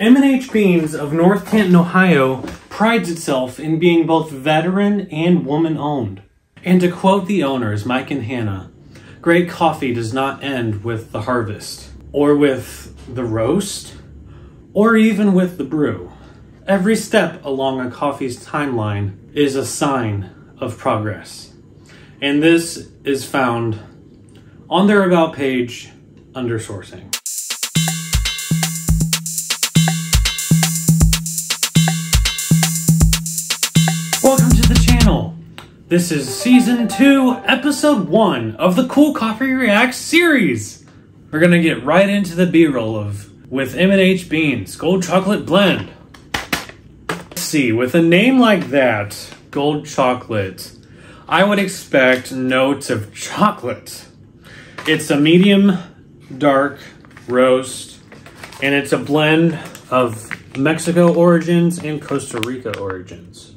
M&H Beans of North Canton, Ohio prides itself in being both veteran and woman owned. And to quote the owners, Mike and Hannah, great coffee does not end with the harvest, or with the roast, or even with the brew. Every step along a coffee's timeline is a sign of progress. And this is found on their About page under sourcing. This is season two, episode one of the Cool Coffee Reacts series. We're gonna get right into the B-roll of with M&H Beans Gold Chocolate Blend. Let's see, with a name like that, Gold Chocolate, I would expect notes of chocolate. It's a medium dark roast, and it's a blend of Mexico origins and Costa Rica origins.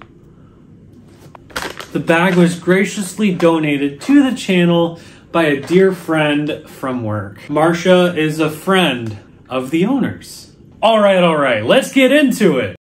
The bag was graciously donated to the channel by a dear friend from work. Marcia is a friend of the owners. All right, all right, let's get into it.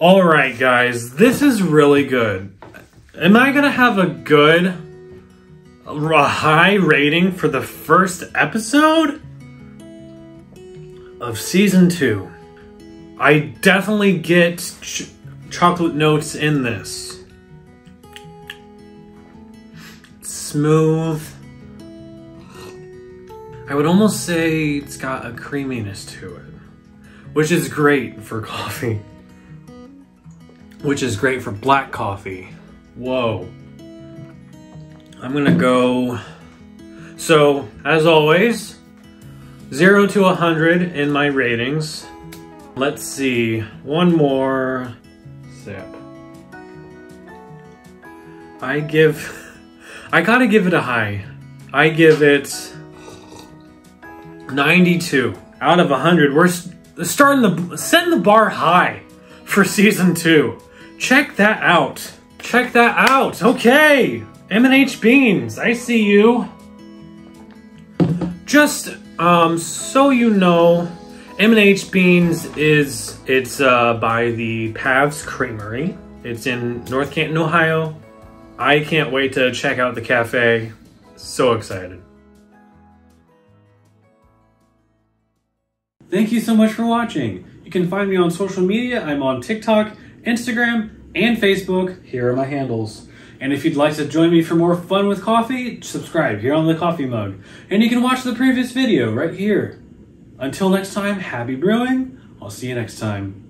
All right, guys, this is really good. Am I gonna have a good, high rating for the first episode of season two? I definitely get ch chocolate notes in this. Smooth. I would almost say it's got a creaminess to it, which is great for coffee which is great for black coffee. Whoa. I'm gonna go, so as always, zero to 100 in my ratings. Let's see, one more sip. I give, I gotta give it a high. I give it 92 out of 100. We're starting the, setting the bar high for season two. Check that out. Check that out. Okay. M&H Beans, I see you. Just um, so you know, M&H Beans is, it's uh, by the Pavs Creamery. It's in North Canton, Ohio. I can't wait to check out the cafe. So excited. Thank you so much for watching. You can find me on social media. I'm on TikTok Instagram, and Facebook. Here are my handles. And if you'd like to join me for more fun with coffee, subscribe here on the Coffee Mug. And you can watch the previous video right here. Until next time, happy brewing. I'll see you next time.